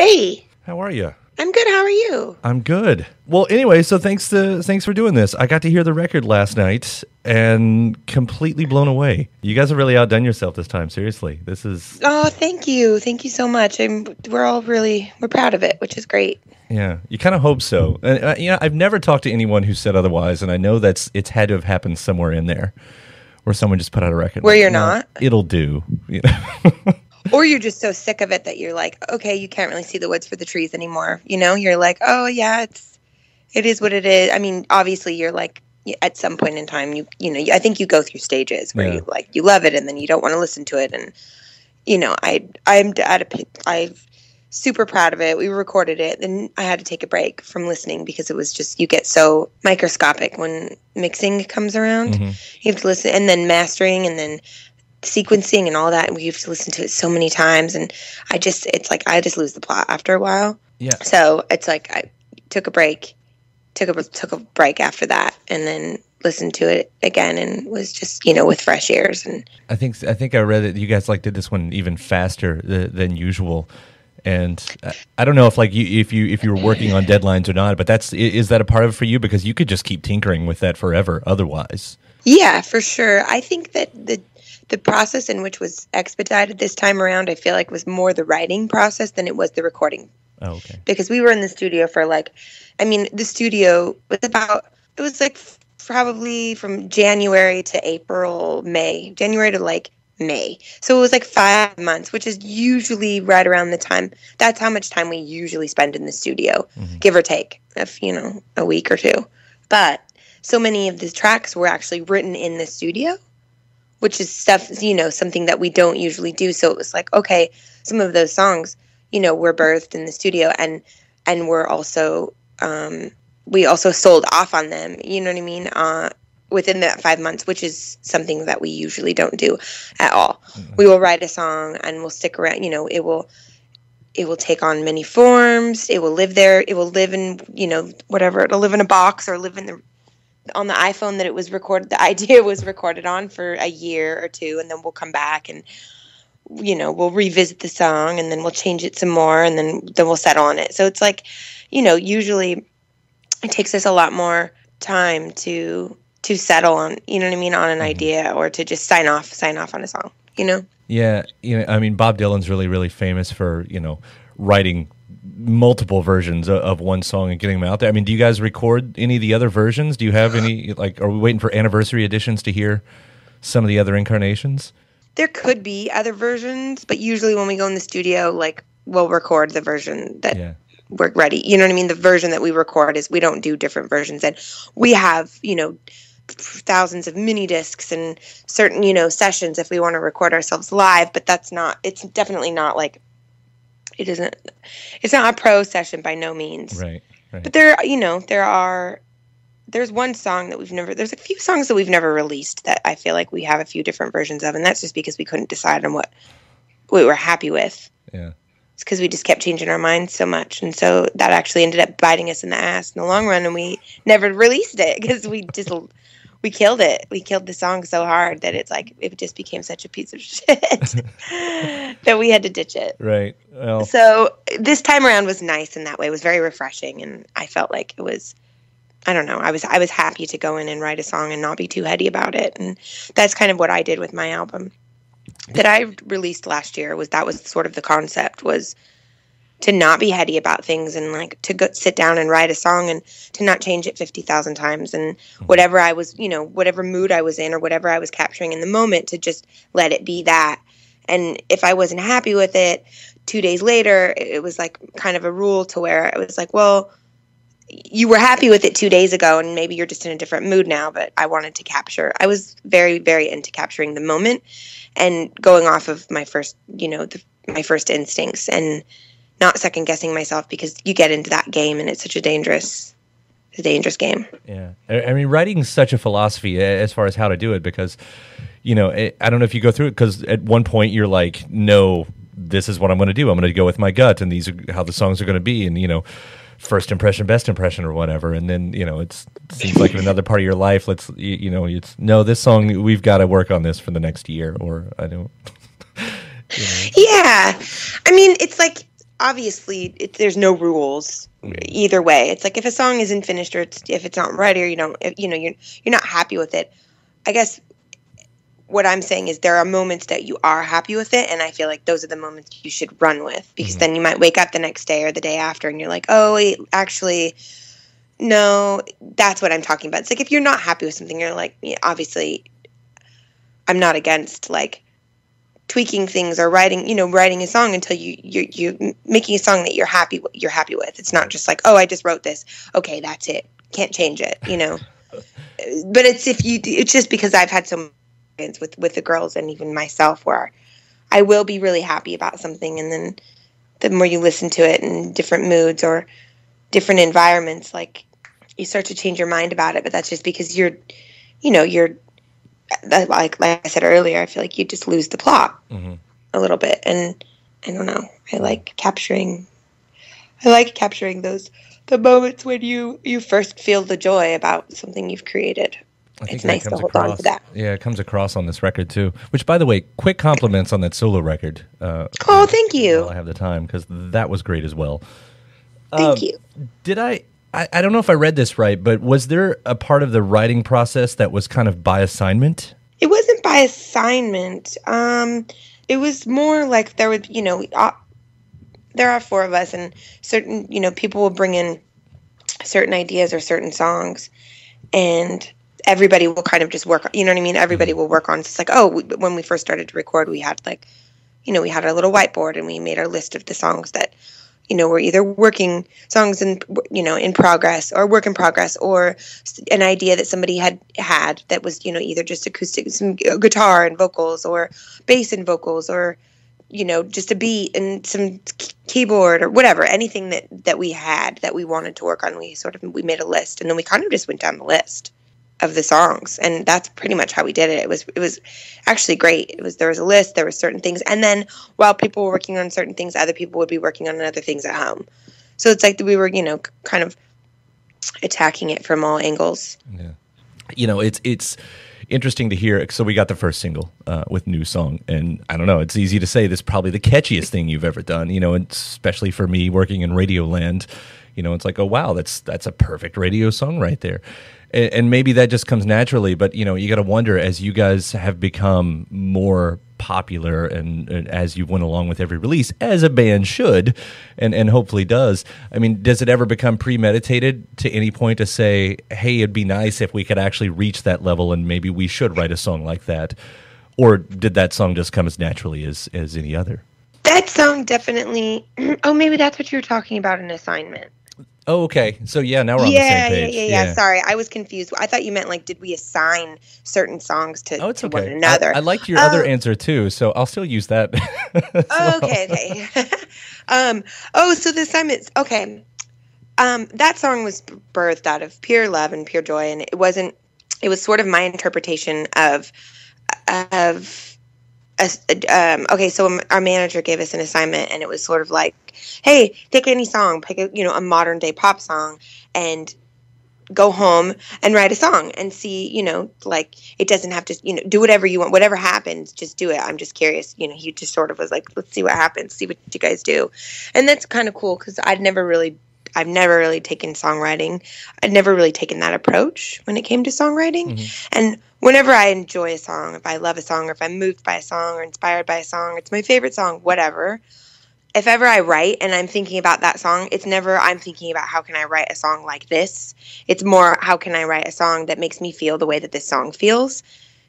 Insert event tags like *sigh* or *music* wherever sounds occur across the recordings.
Hey, How are you? I'm good. How are you? I'm good. Well, anyway, so thanks to thanks for doing this. I got to hear the record last night and completely blown away. You guys have really outdone yourself this time. Seriously, this is Oh, thank you. Thank you so much. I'm, we're all really, we're proud of it, which is great. yeah. You kind of hope so. And uh, you know, I've never talked to anyone who said otherwise, and I know that's it's had to have happened somewhere in there, where someone just put out a record Where like, you're "No, not? It'll do. *laughs* You know? Or you're just so sick of it that you're like, okay, you can't really see the woods for the trees anymore. You know, you're like, oh yeah, it's, it is what it is. I mean, obviously you're like, at some point in time, you, you know, I think you go through stages where Yeah. you like, you love it and then you don't want to listen to it. And, you know, I, I'm at a, I'm super proud of it. We recorded it. Then I had to take a break from listening because it was just, you get so microscopic when mixing comes around. Mhm. You have to listen and then mastering and then sequencing and all that. And we have to listen to it so many times. And I just, it's like, I just lose the plot after a while. Yeah. So it's like, I took a break, took a, took a break after that and then listened to it again and was just, you know, with fresh ears. And I think I think I read that you guys like did this one even faster th- than usual, and I- I don't know if like you if you if you were working on deadlines or not, but that's is that a part of it for you because you could just keep tinkering with that forever otherwise. yeah, for sure. I think that the, the process in which was expedited this time around, I feel like was more the writing process than it was the recording Oh, okay. because we were in the studio for like i mean the studio was about it was like f- probably from january to april may january to like may so it was like five months which is usually right around the time that's how much time we usually spend in the studio Mhm. give or take if you know a week or two but so many of the tracks were actually written in the studio which is stuff you know something that we don't usually do. So it was like okay some of those songs you know were birthed in the studio and and we're also um we also sold off on them you know what i mean uh within that five months which is something that we usually don't do at all. We will write a song and we'll stick around you know it will it will take on many forms. It will live there. It will live in you know whatever it'll live in a box or live in the on the iphone that it was recorded the *laughs* idea was recorded on for a year or two and then we'll come back and you know we'll revisit the song and then we'll change it some more and then then we'll settle on it. So it's like you know usually it takes us a lot more time to to settle on you know what i mean on an mm-hmm. idea or to just sign off sign off on a song you know? Yeah, you know, I mean, Bob Dylan's really, really famous for you know writing multiple versions of, one song and getting them out there. I mean, do you guys record any of the other versions? Do you have any *laughs* like? Are we waiting for anniversary editions to hear some of the other incarnations? there could be other versions but usually when we go in the studio like we'll record the version that Yeah, we're ready. You know what I mean? The version that we record is we don't do different versions, and we have you know thousands of mini discs and certain you know sessions if we want to record ourselves live. But that's not. It's definitely not like it isn't. It's not a pro session by no means. right, right. But there, you know, there are. There's one song that we've never. There's a few songs that we've never released that I feel like we have a few different versions of, and that's just because we couldn't decide on what we were happy with yeah, it's because we just kept changing our minds so much and so that actually ended up biting us in the ass in the long run and we never released it because we just we killed it. We killed the song so hard that it's like it just became such a piece of *laughs* shit *laughs* that we had to ditch it. Right. Well, so this time around was nice in that way. It was very refreshing and i felt like it was i don't know i was i was happy to go in and write a song and not be too heady about it and that's kind of what i did with my album. That i released last year was that was sort of the concept was to not be heady about things and like to go sit down and write a song and to not change it 50,000 times and hmm. whatever I was, you know, whatever mood I was in or whatever I was capturing in the moment to just let it be that. And if I wasn't happy with it, 2 days later, it was like kind of a rule to where it was like, well, you were happy with it 2 days ago and maybe you're just in a different mood now, but I wanted to capture. I was very very into capturing the moment and going off of my first, you know, the, my first instincts and not second guessing myself because you get into that game and it's such a dangerous a dangerous game. Yeah, I, mean, writing is such a philosophy as far as how to do it because, you know, I don't know if you go through it because at one point you're like, no, this is what I'm going to do. I'm going to go with my gut, and these are how the songs are going to be, and you know, first impression, best impression, or whatever. And then you know, it's it seems like another part of your life, let's you, you know, it's no, this song we've got to work on this for the next year, or I don't. *laughs* Yeah. I mean, it's like obviously it, there's no rules either way. It's like if a song isn't finished or it's, if it's not ready or you don't, if, you know, you're you're not happy with it. I guess what I'm saying is there are moments that you are happy with it, and I feel like those are the moments you should run with because Mhm. then you might wake up the next day or the day after and you're like, oh, wait, actually, no, that's what I'm talking about. It's like if you're not happy with something, you're like, yeah, obviously, I'm not against like tweaking things or writing, you know, writing a song until you you you making a song that you're happy with, you're happy with. It's not just like, oh, I just wrote this. Okay, that's it. Can't change it, you know. *laughs* but it's if you it's just because I've had some experience with with the girls and even myself where I will be really happy about something and then the more you listen to it in different moods or different environments like you start to change your mind about it but that's just because you're you know you're like like I said earlier I feel like you just lose the plot hmm a little bit and I don't know I like capturing I like capturing those the moments when you you first feel the joy about something you've created I think It's nice to hold on to that. Yeah, it comes across on this record too. Which, by the way, quick compliments on that solo record. Uh, oh thank you I have the time because that was great as well. thank Um, you Did I, I? I don't know if I read this right, but was there a part of the writing process that was kind of by assignment? It wasn't by assignment. Um, it was more like there would, you know, uh, there are four of us, and certain, you know, people will bring in certain ideas or certain songs, and everybody will kind of just work. You know what I mean? Everybody will work on. It's like, oh, we, when we first started to record, we had like, you know, we had our little whiteboard, and we made our list of the songs that, you know, were either working songs in, you know, in progress or work in progress, or an idea that somebody had had that was you know either just acoustic some guitar and vocals or bass and vocals or you know just a beat and some keyboard or whatever anything that that we had that we wanted to work on we sort of we made a list and then we kind of just went down the list of the songs and that's pretty much how we did it it was it was actually great it was there was a list there were certain things and then while people were working on certain things other people would be working on other things at home so it's like we were you know kind of attacking it from all angles Yeah. You know, it's it's interesting to hear. So we got the first single uh, with new song, and I don't know. It's easy to say this is probably the catchiest thing you've ever done. You know, and especially for me working in radio land. You know, it's like, oh wow, that's that's a perfect radio song right there. And, and maybe that just comes naturally, but you know, you got to wonder as you guys have become more popular and, and as you went along with every release, as a band should, and and hopefully does. I mean, does it ever become premeditated to any point to say, hey, it'd be nice if we could actually reach that level, and maybe we should write a song like that, or did that song just come as naturally as as any other? That song definitely. *clears throat* Oh, maybe that's what you were talking about an assignment. Oh, okay. So yeah, now we're on yeah, the same page. yeah, yeah, yeah. yeah. Sorry, I was confused. I thought you meant like, did we assign certain songs to, Oh, it's to okay. one another? I, I liked your other Oh. answer too, so I'll still use that. *laughs* oh, okay, okay. *laughs* um. Oh, so the assignments. Okay. Um. That song was birthed out of pure love and pure joy, and it wasn't. It was sort of my interpretation of of um, okay, so our manager gave us an assignment, and it was sort of like, "Hey, pick any song, pick a you know a modern day pop song, and go home and write a song and see you know like it doesn't have to you know do whatever you want whatever happens just do it. I'm just curious you know he just sort of was like let's see what happens see what you guys do. And that's kind of cool because i'd never really i've never really taken songwriting i'd never really taken that approach when it came to songwriting Mhm. and whenever i enjoy a song if i love a song or if i'm moved by a song or inspired by a song it's my favorite song whatever if ever I write and I'm thinking about that song, it's never I'm thinking about how can I write a song like this. It's more how can I write a song that makes me feel the way that this song feels.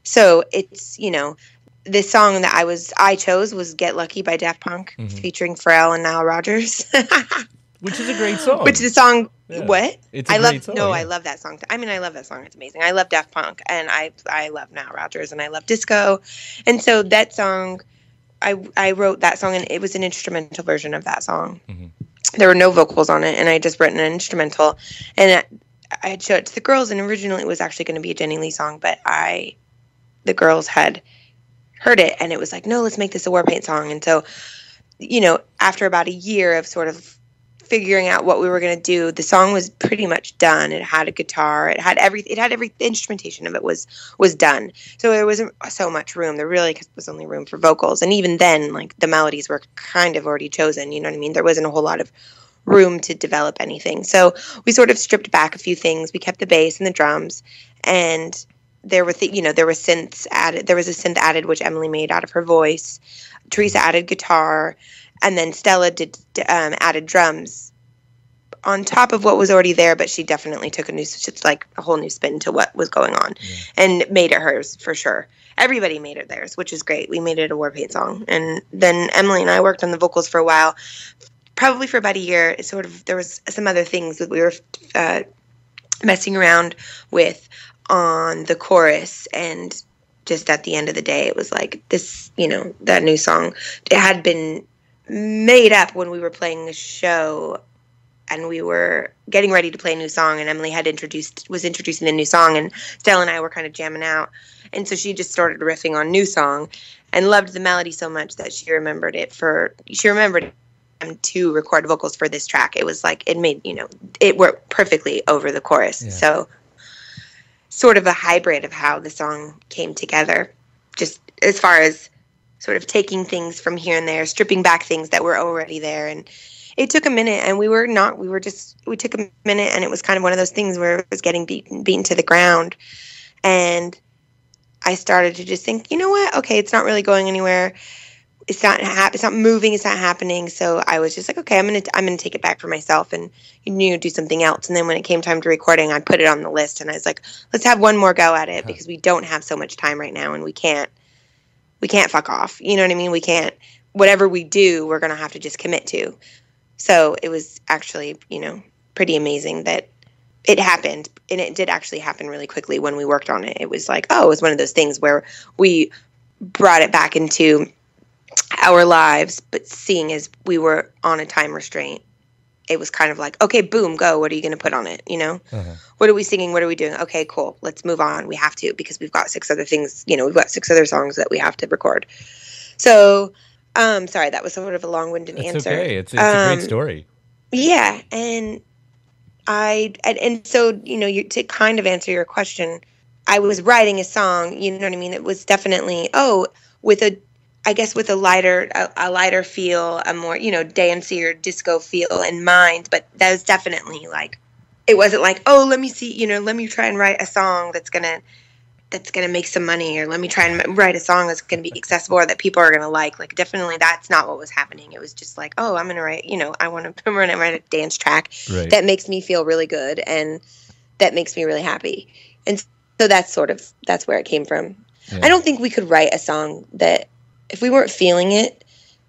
So it's, you know, this song that I was I chose was Get Lucky by Daft Punk Mhm. featuring Pharrell and Nile Rodgers. *laughs* Which is a great song. Which is a song Yeah. what? It's a I great love song, no, yeah. I love that song. I mean, I love that song. It's amazing. I love Daft Punk, and I I love Nile Rodgers, and I love disco, and so that song, I I wrote that song, and it was an instrumental version of that song. Mhm. There were no vocals on it, and I just written an instrumental, and I, I had showed it to the girls, and originally it was actually going to be a Jenny Lee song, but I, the girls had heard it, and it was like, no, let's make this a Warpaint song, and so, you know, after about a year of sort of figuring out what we were going to do, the song was pretty much done. It had a guitar, it had every, it had every instrumentation of it was was done. So there wasn't so much room. There really was only room for vocals, and even then, like the melodies were kind of already chosen. You know what I mean? There wasn't a whole lot of room to develop anything. So we sort of stripped back a few things. We kept the bass and the drums, and there were th- you know there were synths added. There was a synth added which Emily made out of her voice. Teresa added guitar, and then Stella did um, added drums on top of what was already there. But she definitely took a new, like a whole new spin to what was going on, yeah. and made it hers for sure. Everybody made it theirs, which is great. We made it a Warpaint song, and then Emily and I worked on the vocals for a while probably for about a year, it sort of there was some other things that we were uh, messing around with on the chorus and just at the end of the day it was like this you know that new song it had been made up when we were playing a show and we were getting ready to play a new song and Emily had introduced was introducing a new song and Stella and I were kind of jamming out and so she just started riffing on new song and loved the melody so much that she remembered it for she remembered to record vocals for this track. It was like it made you know it worked perfectly over the chorus. Yeah. So sort of a hybrid of how the song came together. Just as far as sort of taking things from here and there, stripping back things that were already there. And it took a minute and we were not we were just we took a minute and it was kind of one of those things where it was getting beaten beaten to the ground. And I started to just think, you know what? Okay, it's not really going anywhere. It's not hap- it's not moving it's not happening. So i was just like okay i'm gonna i'm gonna take it back for myself and you know do something else. And then when it came time to recording i put it on the list and i was like let's have one more go at it uh-huh. because we don't have so much time right now and we can't we can't fuck off. You know what i mean? We can't whatever we do we're gonna have to just commit to. So it was actually you know pretty amazing that it happened. And it did actually happen really quickly when we worked on it. It was like oh it was one of those things where we brought it back into our lives, but seeing as we were on a time restraint, it was kind of like, okay, boom, go. What are you going to put on it? You know, uh-huh. what are we singing? What are we doing? Okay, cool. Let's move on. We have to because we've got six other things. You know, we've got six other songs that we have to record. So, um, sorry, that was sort of a long-winded answer. Okay, it's, it's um, a great um, story. Yeah, and I and, and so you know, you, to kind of answer your question, I was writing a song. You know what I mean? It was definitely oh, with a I guess with a lighter a, a, lighter feel, a more you know dancier disco feel in mind. But that was definitely like it wasn't like oh let me see you know let me try and write a song that's gonna that's gonna make some money or let me try and write a song that's gonna be accessible or that people are gonna like. Like definitely that's not what was happening. It was just like oh I'm gonna write you know I want to I'm gonna write a dance track right. that makes me feel really good and that makes me really happy. And so that's sort of that's where it came from. Yeah. I don't think we could write a song that if we weren't feeling it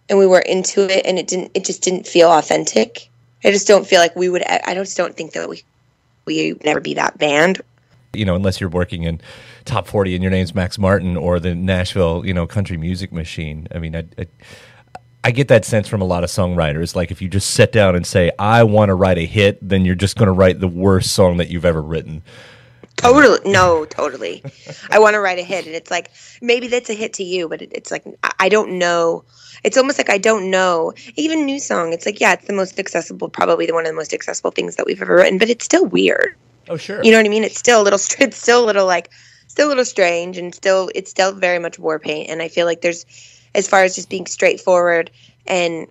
and we weren't into it and it didn't it just didn't feel authentic i just don't feel like we would i just don't think that we we would never be that band you know unless you're working in top 40 and your name's max martin or the nashville you know country music machine i mean i, I I get that sense from a lot of songwriters. Like if you just sit down and say, "I want to write a hit," then you're just going to write the worst song that you've ever written. Totally. No, totally. I want to write a hit. And it's like, maybe that's a hit to you, but it, it's like, I don't know. It's almost like I don't know. Even new song, it's like, yeah, it's the most accessible, probably the one of the most accessible things that we've ever written, but it's still weird. Oh, sure. You know what I mean? It's still a little, it's still a little like, still a little strange and still, it's still very much Warpaint. And I feel like there's, as far as just being straightforward and,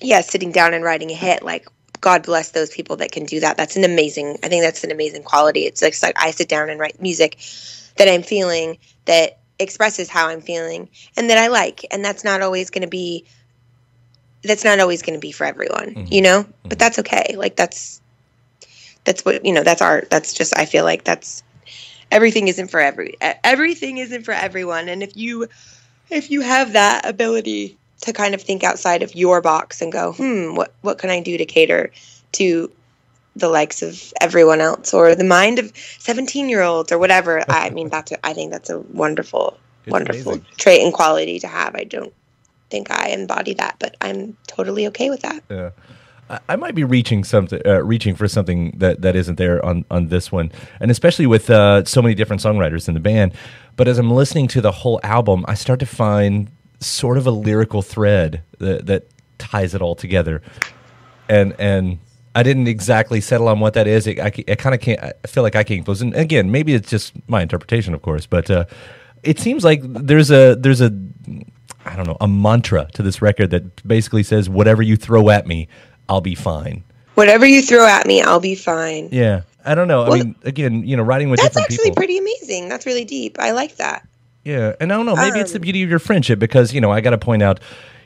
yeah, sitting down and writing a hit, like, God bless those people that can do that. That's an amazing. I think that's an amazing quality. It's like, it's like I sit down and write music that I'm feeling that expresses how I'm feeling and that I like, and that's not always going to be. That's not always going to be for everyone, mm-hmm. you know. Mm-hmm. But that's okay. Like that's that's what you know. That's art. That's just. I feel like that's everything isn't for every everything isn't for everyone, and if you if you have that ability to kind of think outside of your box and go, hmm, what what can I do to cater to the likes of everyone else or the mind of 17 year olds or whatever. I *laughs* mean, that's a, I think that's a wonderful, it's wonderful amazing. trait and quality to have. I don't think I embody that, but I'm totally okay with that. Yeah. I might be reaching something, uh, reaching for something that, that isn't there on, on this one, and especially with uh, so many different songwriters in the band. But as I'm listening to the whole album, I start to find sort of a lyrical thread that, that ties it all together. and and I didn't exactly settle on what that is. It, I, I kind of can't. I feel like I can't close. And again, maybe it's just my interpretation, of course, but uh, it seems like there's a there's a I don't know a mantra to this record that basically says whatever you throw at me, I'll be fine. Whatever you throw at me, I'll be fine. Yeah, I don't know. Well, I mean, again, you know, writing with that's actually people. pretty amazing. That's really deep. I like that. Yeah, and I don't know. Maybe um, it's the Um, beauty of your friendship because you know I got to point out,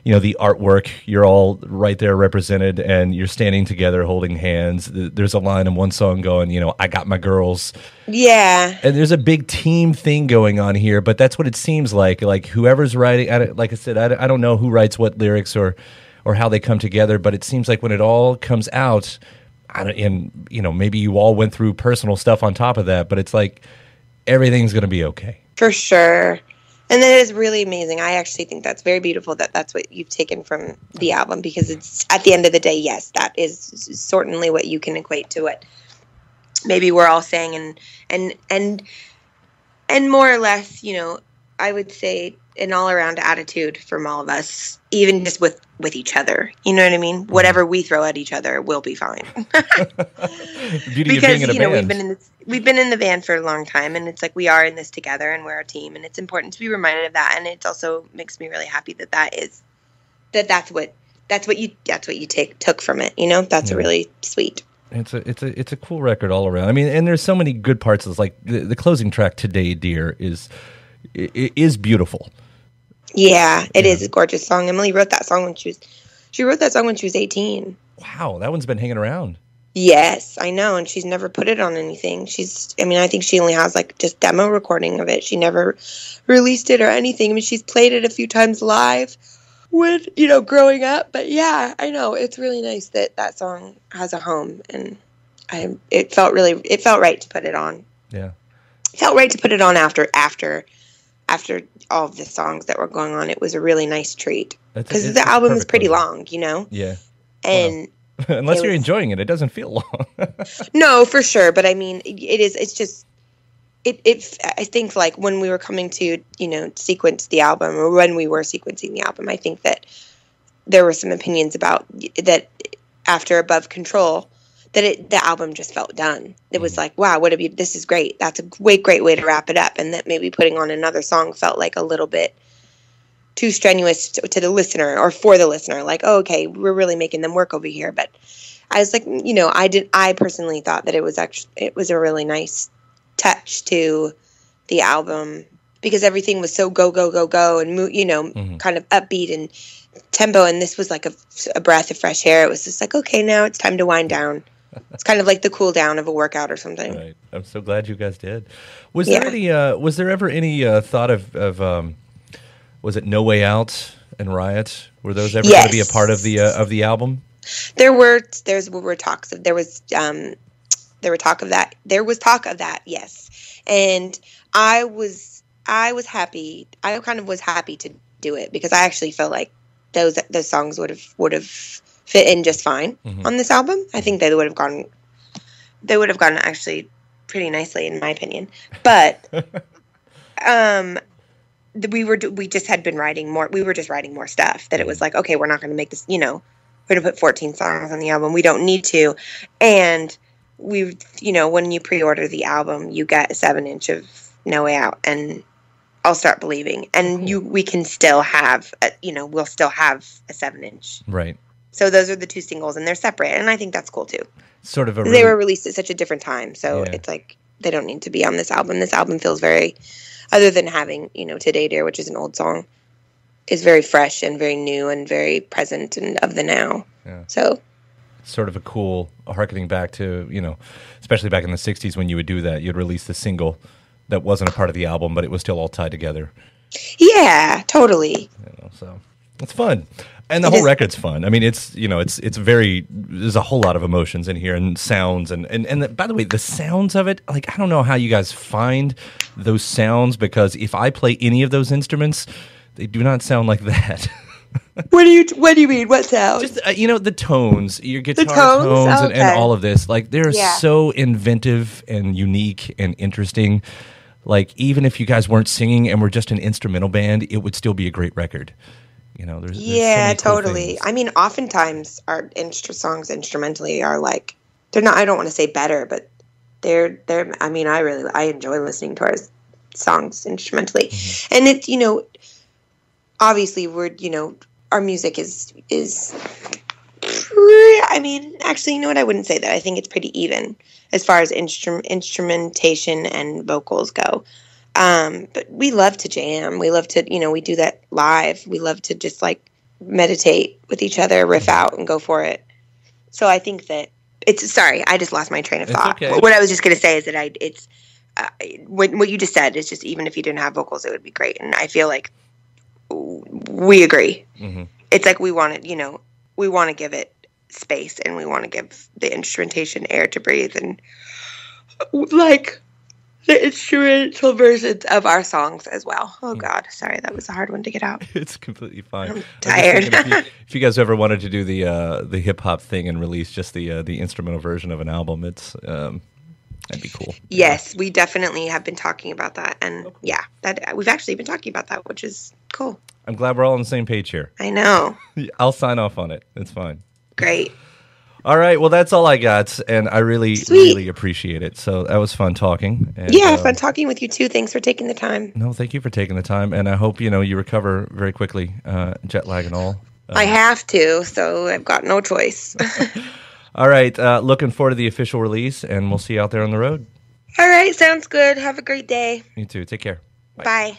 you know, the artwork. You're all right there represented, and you're standing together, holding hands. There's a line in one song going, you know, I got my girls, Yeah. and there's a big team thing going on here. But that's what it seems like. Like whoever's writing, I like I said, I don't- I don't know who writes what lyrics or or how they come together. But it seems like when it all comes out, I don't, and you know, maybe you all went through personal stuff on top of that. But it's like everything's going to be okay. For sure. And that is really amazing. I actually think that's very beautiful that that's what you've taken from the album because it's at the end of the day, yes, that is certainly what you can equate to what maybe we're all saying and and and and more or less, you know, I would say an all around attitude from all of us, even just with with each other. You know what I mean? Mm-hmm. Whatever we throw at each other we'll be fine. *laughs* The beauty of because being in a you know band. we've been in this we've been in the band for a long time and it's like we are in this together and we're a team and it's important to be reminded of that and it also makes me really happy that that is that that's what that's what you that's what you take took from it you know that's Yeah. really sweet It's a it's a it's a cool record all around. I mean, and there's so many good parts. It's like the, the closing track today, dear, is i- i- is beautiful. yeah it is. A gorgeous song. Emily wrote that song when she was she wrote that song when she was 18 Wow, that one's been hanging around. yes i know and she's never put it on anything. She's i mean i think she only has like just demo recording of it. She never released it or anything. I mean she's played it a few times live when you know growing up. But yeah i know. It's really nice that that song has a home and i it felt really it felt right to put it on. Yeah, it felt right to put it on after after after all of the songs that were going on it was a really nice treat because the album is pretty long you know Yeah, and *laughs* unless you're was- enjoying it, it doesn't feel long. *laughs* No, for sure. But I mean, it is. It's just. It. It. I think like when we were coming to you know sequence the album or when we were sequencing the album, I think that there were some opinions about that after Above Control that it the album just felt done. It was like, wow, what a be this is great. That's a great great way to wrap it up, and that maybe putting on another song felt like a little bit too strenuous to, to the listener or for the listener. Like, oh, okay, we're really making them work over here, but. I was like, you know, I did. I personally thought that it was actually it was a really nice touch to the album because everything was so go go go go and you know Mhm. kind of upbeat and tempo, and this was like a, a breath of fresh air. It was just like, okay, now it's time to wind down. It's kind of like the cool down of a workout or something. right. I'm so glad you guys did. Was there any? Uh, was there ever any uh, thought of of um, was it No Way Out and Riot? Were those ever going to be a part of the uh, of the album? There were there's were talks of there was um there were talk of that there was talk of that yes and I was I was happy I kind of was happy to do it because I actually felt like those those songs would have would have fit in just fine Mhm. on this album. I think they would have gone they would have gone actually pretty nicely in my opinion. But *laughs* um we were we just had been writing more we were just writing more stuff that it was like okay we're not going to make this you know we're going to put 14 songs on the album. We don't need to. And we you know when you pre-order the album you get a seven inch of no way out and i'll start believing. And you we can still have a, you know we'll still have a seven inch Right. So those are the two singles and they're separate and i think that's cool too Sort of a. they were released at such a different time so Yeah. it's like they don't need to be on this album this album feels very other than having you know today dear which is an old song is very fresh and very new and very present and of the now Yeah. so sort of a cool harkening back to you know especially back in the 60s when you would do that you'd release the single that wasn't a part of the album but it was still all tied together yeah totally you know so it's fun. And the It whole is- record's fun. I mean it's you know it's it's very there's a whole lot of emotions in here and sounds and and, and the, by the way the sounds of it like i don't know how you guys find those sounds because if i play any of those instruments they do not sound like that. *laughs* What do you what do you mean? What sounds? just uh, you know the tones your guitar tones? tones, and, and all of this like they're Yeah. so inventive and unique and interesting. Like even if you guys weren't singing and were just an instrumental band it would still be a great record You know, there's, there's so yeah, cool totally. things. I mean, oftentimes our instru- songs instrumentally are like they're not. I don't want to say better, but they're they're. I mean, I really I enjoy listening to our songs instrumentally, Mm-hmm. and it's you know, obviously we're you know our music is is. I mean, actually, you know what? I wouldn't say that. I think it's pretty even as far as instrum- instrumentation and vocals go. Um, but we love to jam. We love to, you know, we do that live. We love to just like meditate with each other, riff out, and go for it. So I think that it's sorry, I just lost my train of It's thought. okay. What I was just going to say is that I it's uh, what what you just said is just even if you didn't have vocals, it would be great, and I feel like we agree. hmm It's like we want to, you know, we want to give it space, and we want to give the instrumentation air to breathe, and like *laughs* the instrumental versions of our songs as well. Oh God, sorry, that was a hard one to get out. *laughs* It's completely fine. I'm tired. If you, *laughs* if you guys ever wanted to do the uh, the hip hop thing and release just the uh, the instrumental version of an album, it's um, that'd be cool. Yes, we definitely have been talking about that, and yeah, that we've actually been talking about that, which is cool. I'm glad we're all on the same page here. I know, I'll sign off on it. It's fine. great. All right. Well, that's all I got, and I really, Sweet. really appreciate it. So that was fun talking. And, yeah, uh, fun talking with you too. Thanks for taking the time. No, thank you for taking the time, and I hope you know you recover very quickly, uh, jet lag and all. I have to, so I've got no choice. *laughs* *laughs* All right. Uh, looking forward to the official release, and we'll see you out there on the road. All right, sounds good. Have a great day. You too. Take care. Bye.